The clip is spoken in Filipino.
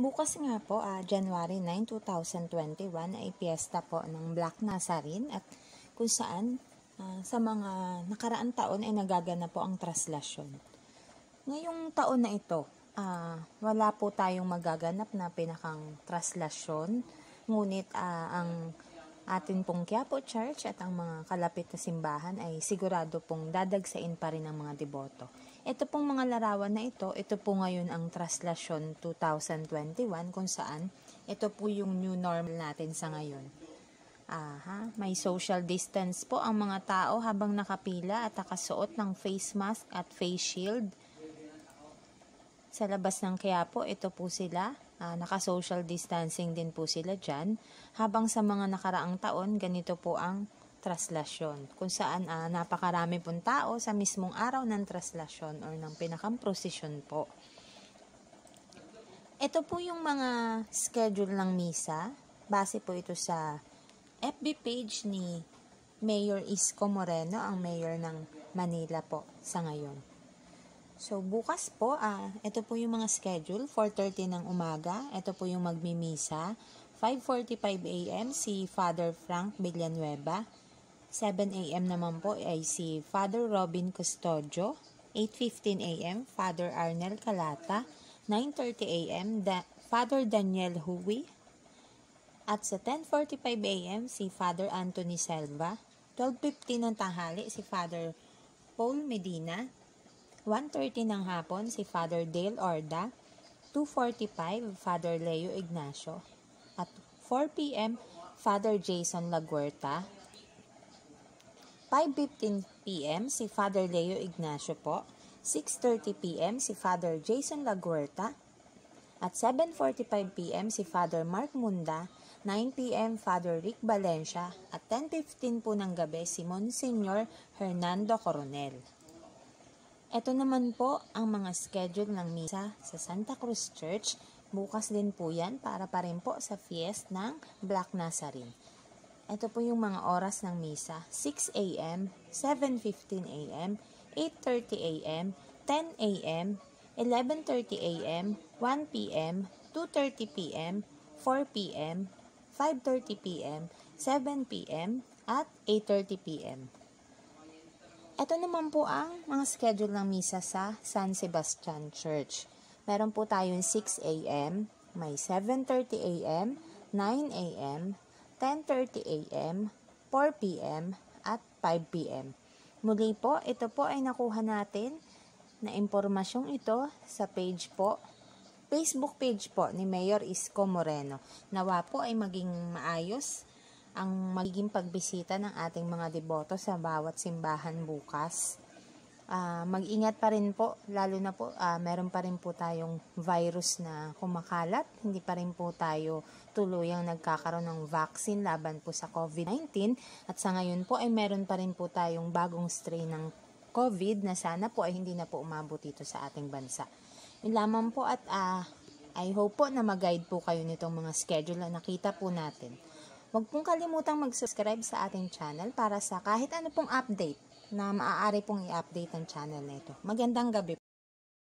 Bukas nga po, ah, January 9, 2021 ay piyesta po ng Black Nazarene at kung saan ah, sa mga nakaraang taon ay nagaganap po ang traslasyon. Ngayong taon na ito, ah, wala po tayong magaganap na pinakang traslasyon, ngunit ah, ang atin pong Quiapo Church at ang mga kalapit na simbahan ay sigurado pong dadagsain pa rin ang mga deboto. Ito pong mga larawan na ito, ito po ngayon ang Traslasyon 2021 kung saan ito po yung new normal natin sa ngayon. Aha, may social distance po ang mga tao habang nakapila at nakasuot ng face mask at face shield. Sa labas ng Quiapo, ito po sila. Uh, naka-social distancing din po sila dyan. Habang sa mga nakaraang taon, ganito po ang traslasyon, kung saan uh, napakarami pong tao sa mismong araw ng traslasyon or ng pinakang prosesyon po. Ito po yung mga schedule ng misa. Base po ito sa FB page ni Mayor Isko Moreno, ang mayor ng Manila po sa ngayon. So, bukas po, ah, ito po yung mga schedule, 4.30 ng umaga, ito po yung magmimisa, 5.45 a.m. si Father Frank Villanueva, 7 a.m. naman po ay si Father Robin Custodio. 8.15 a.m. Father Arnel Calata. 9.30 a.m. Da- Father Daniel Huwi. At sa 10.45 a.m. si Father Anthony Selva. 12.15 ng tanghali si Father Paul Medina. 1.30 ng hapon si Father Dale Orda. 2.45 Father Leo Ignacio. At 4 p.m. Father Jason Laguerta. 5.15 p.m. si Father Leo Ignacio po. 6.30 p.m. si Father Jason Laguerta. At 7.45 p.m. si Father Mark Munda. 9 p.m. Father Rick Valencia. At 10.15 po ng gabi si Monsignor Hernando Coronel. Ito naman po ang mga schedule ng misa sa Santa Cruz Church. Bukas din po yan para pa rin po sa fiest ng Black Nazarene. Ito po yung mga oras ng misa. 6 a.m., 7.15 a.m., 8.30 a.m., 10 a.m., 11.30 a.m., 1 p.m., 2.30 p.m., 4 p.m., 5.30 p.m., 7 p.m., at 8.30 p.m. Ito naman po ang mga schedule ng misa sa San Sebastian Church. Meron po tayong 6 a.m., may 7.30 a.m., 9 a.m., 10.30 a.m., 4 p.m., at 5 p.m. Muli po, ito po ay nakuha natin na impormasyong ito sa page po, Facebook page po ni Mayor Isko Moreno. Nawa po ay maging maayos ang magiging pagbisita ng ating mga deboto sa bawat simbahan bukas uh, mag-ingat pa rin po, lalo na po, uh, meron pa rin po tayong virus na kumakalat. Hindi pa rin po tayo tuluyang nagkakaroon ng vaccine laban po sa COVID-19. At sa ngayon po ay meron pa rin po tayong bagong strain ng COVID na sana po ay hindi na po umabot dito sa ating bansa. Yun lamang po at uh, I hope po na mag-guide po kayo nitong mga schedule na nakita po natin. Huwag pong kalimutang mag-subscribe sa ating channel para sa kahit ano pong update na maaari pong i-update ang channel na ito. Magandang gabi